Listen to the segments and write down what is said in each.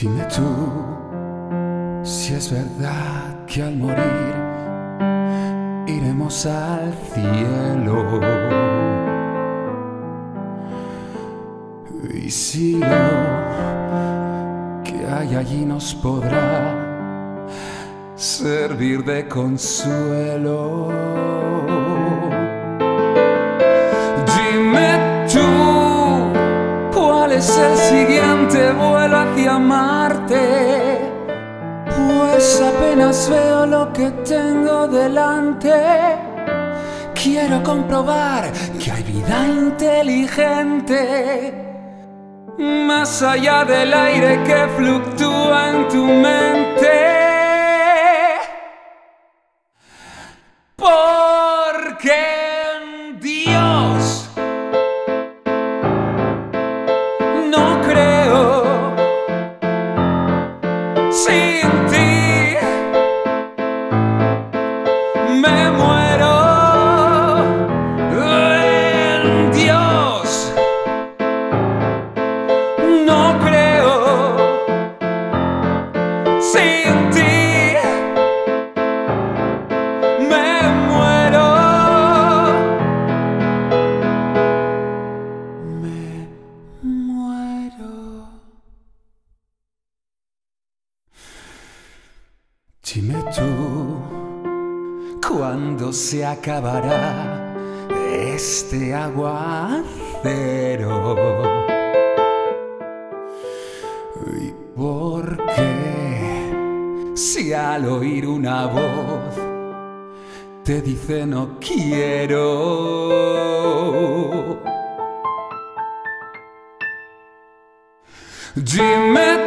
Dime tú si es verdad que al morir iremos al cielo. Y si lo que hay allí nos podrá servir de consuelo. Dime tú cuál es el siguiente vuelo hacia Marte. Pues apenas veo lo que tengo delante. Quiero comprobar que hay vida inteligente más allá del aire que fluctúa sin ti. Me muero en Dios. No creo sin ti. Dime tú cuándo se acabará este aguacero. ¿Y por qué si al oír una voz te dice no quiero? Dime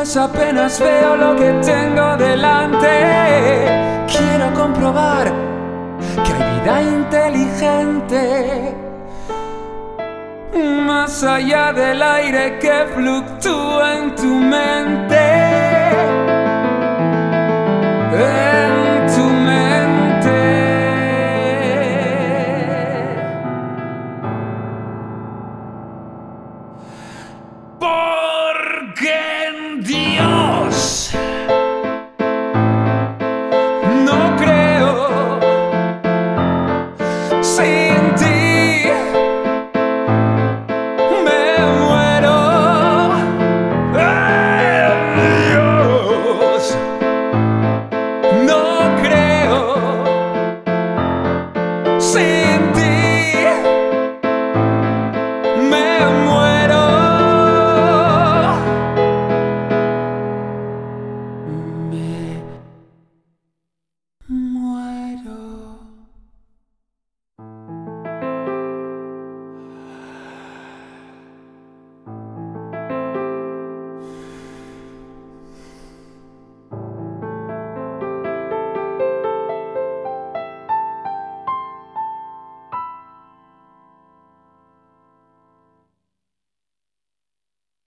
Pues apenas veo lo que tengo delante. Quiero comprobar que hay vida inteligente más allá del aire que fluctúa en tu mente.